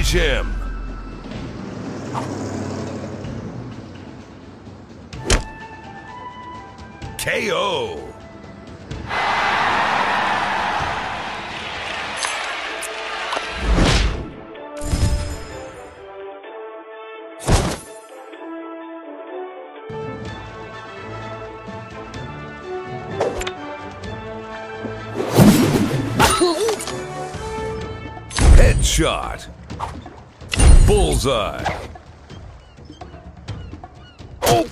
Finish him. KO. Headshot. Bullseye. Oh!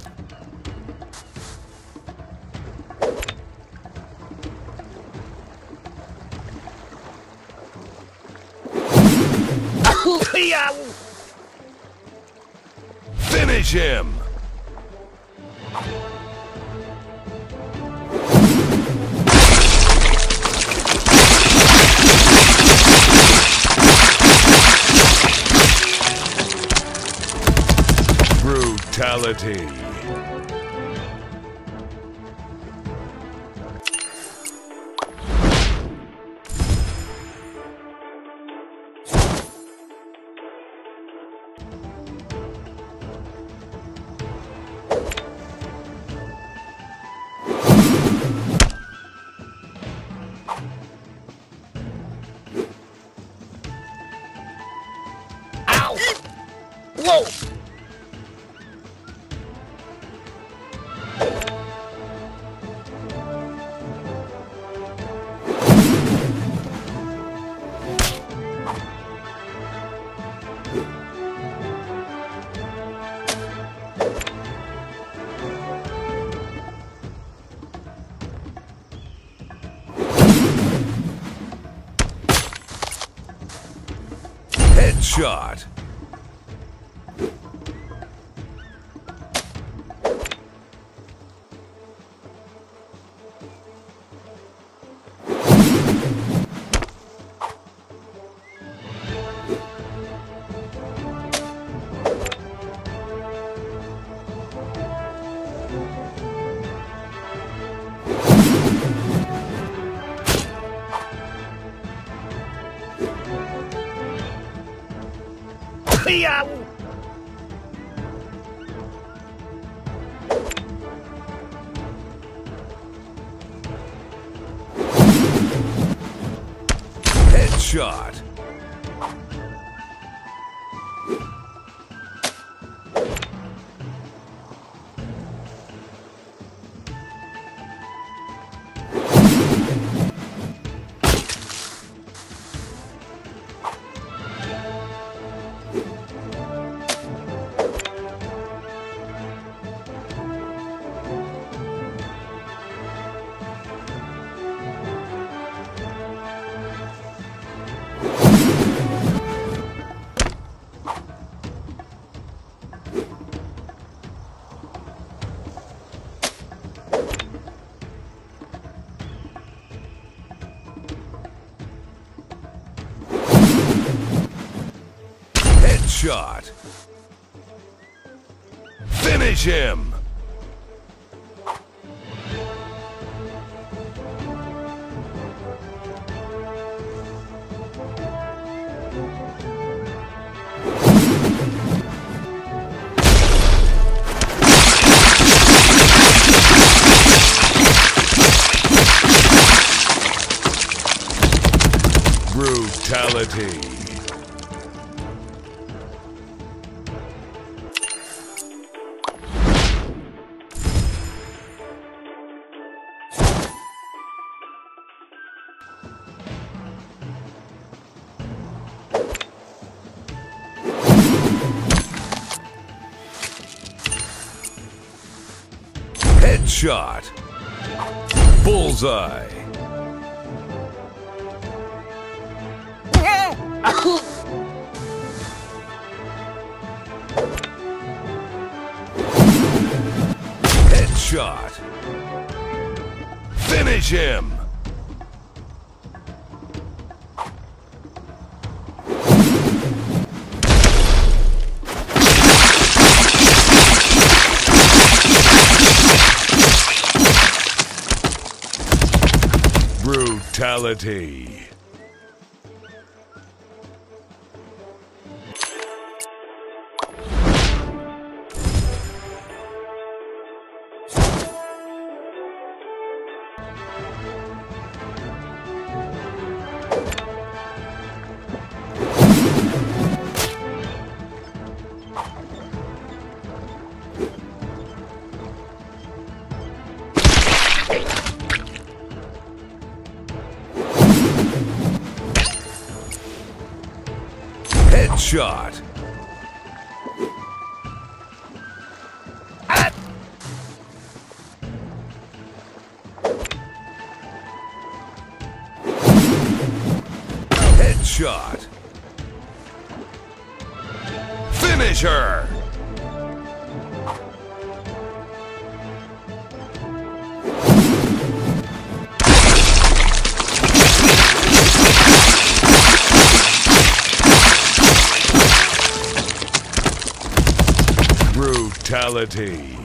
Finish him! Brutality. Ow! Whoa! Headshot. Headshot. Headshot. Finish him. Brutality. Headshot. Bullseye. Headshot. Finish him. Reality. Brutality. Headshot. Headshot. Finish her.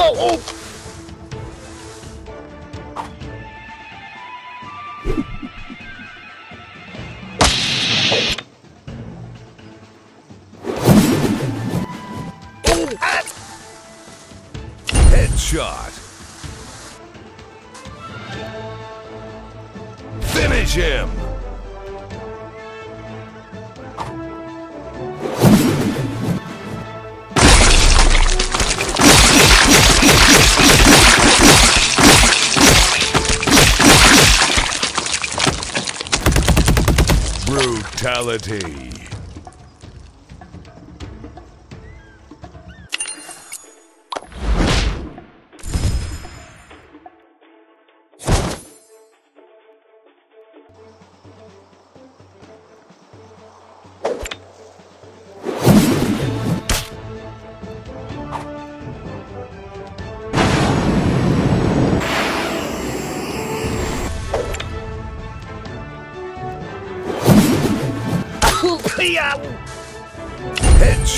Whoa! Oh. Brutality.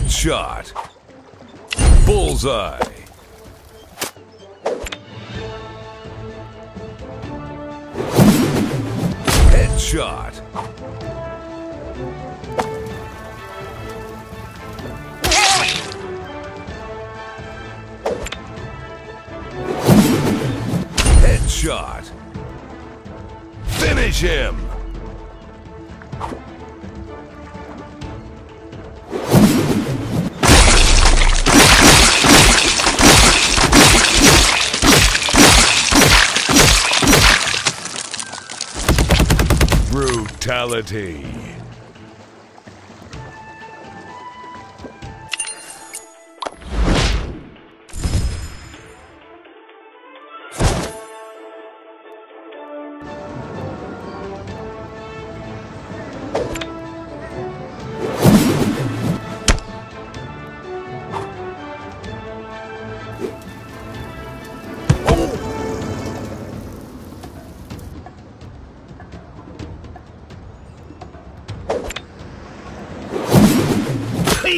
Headshot. Bullseye. Headshot. Headshot. Finish him. Fatality.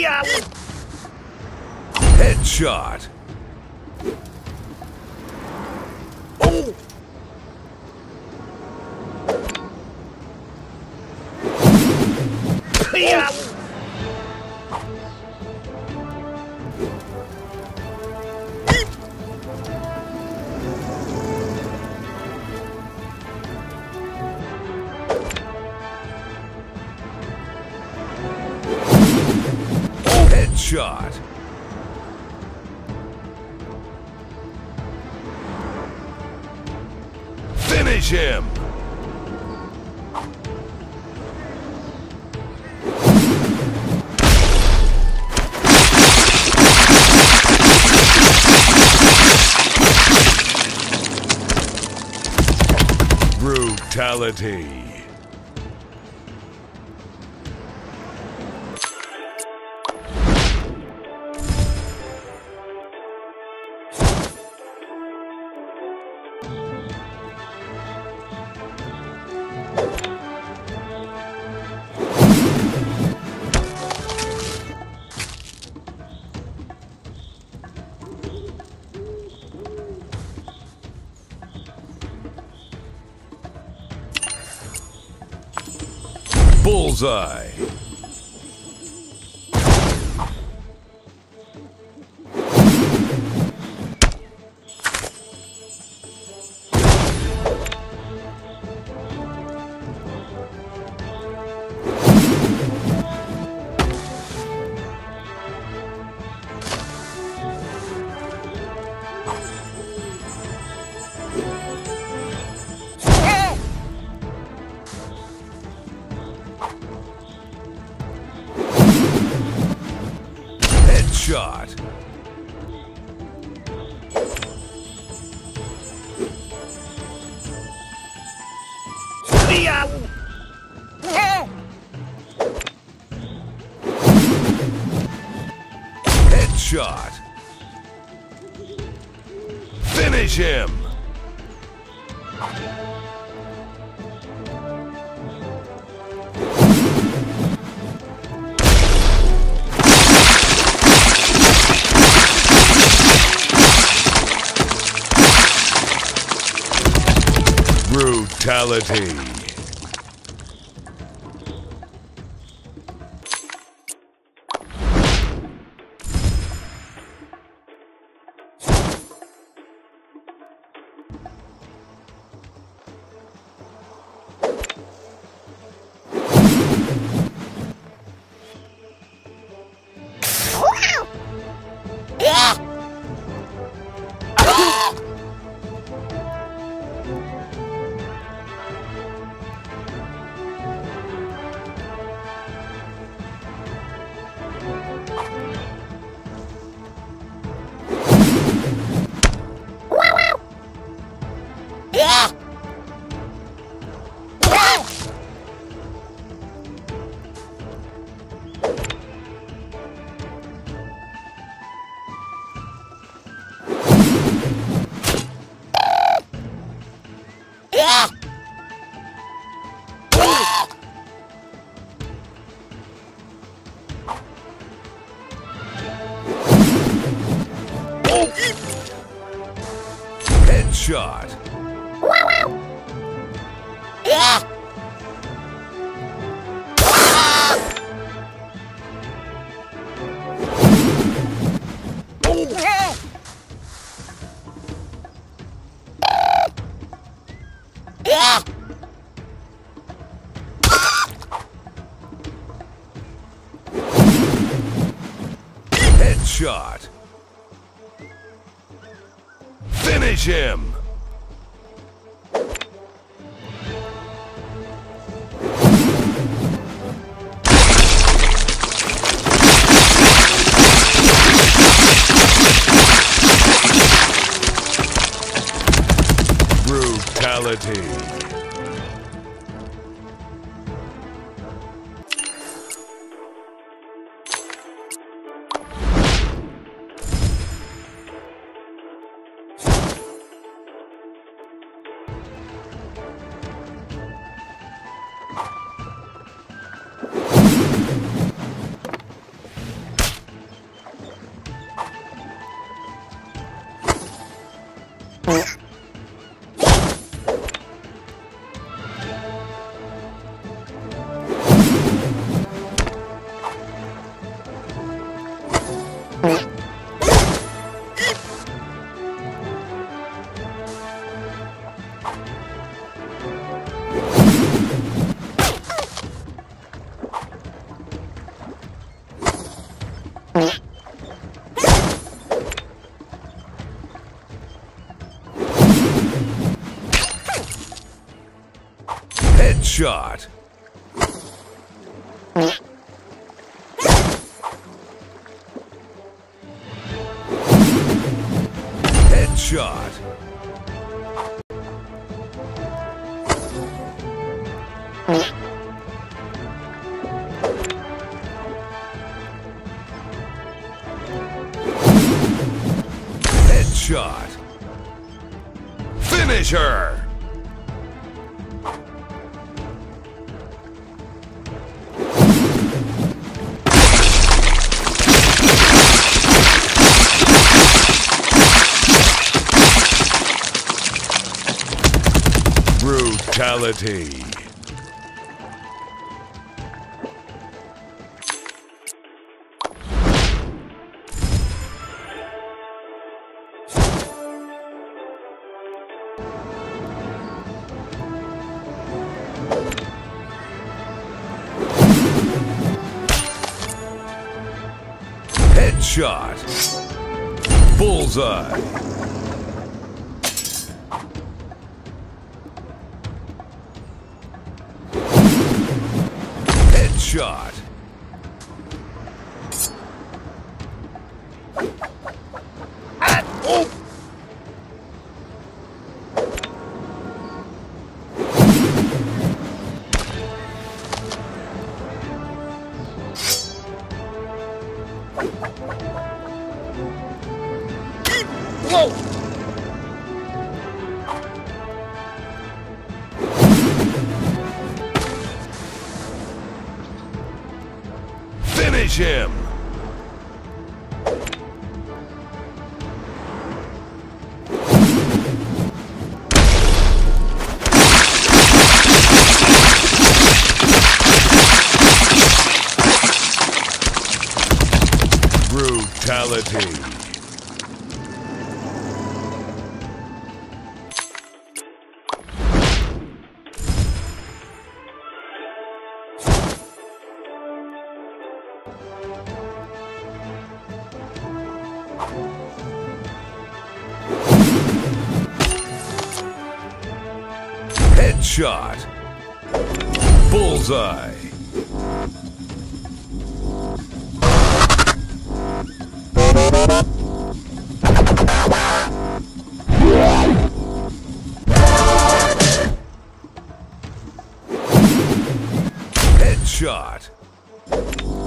Uh, Headshot! Brutality. Bullseye. Pia! Headshot. Finish him. Brutality. Headshot. Headshot. Finish him. Headshot. Headshot. Bullseye. Headshot. Brutality. Headshot. Bullseye. Headshot.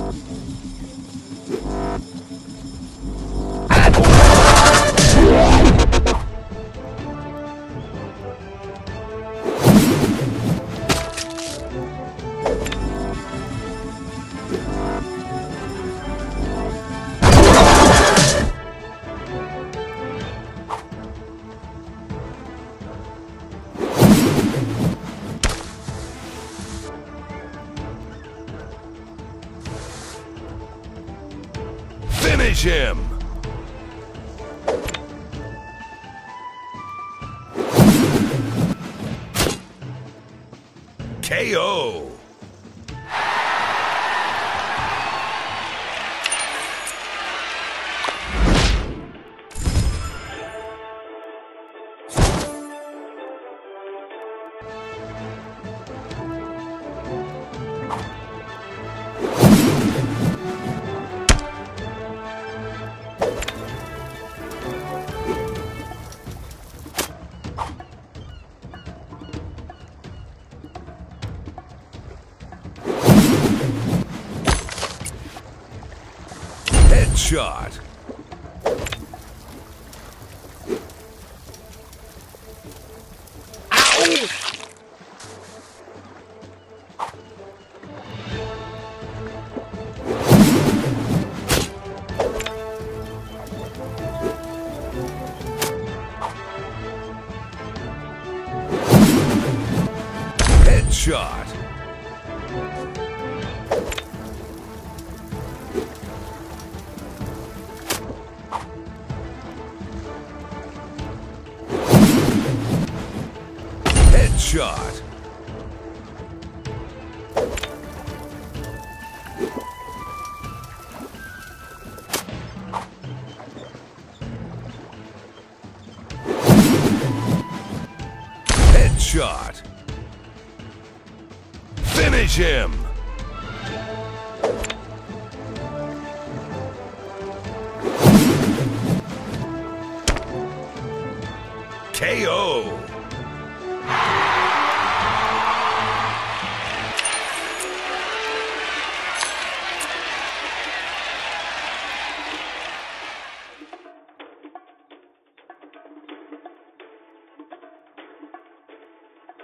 KO. Headshot. shot. Finish him!